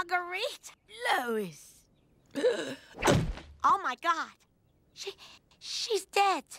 Marguerite? Lois. oh, my God. She.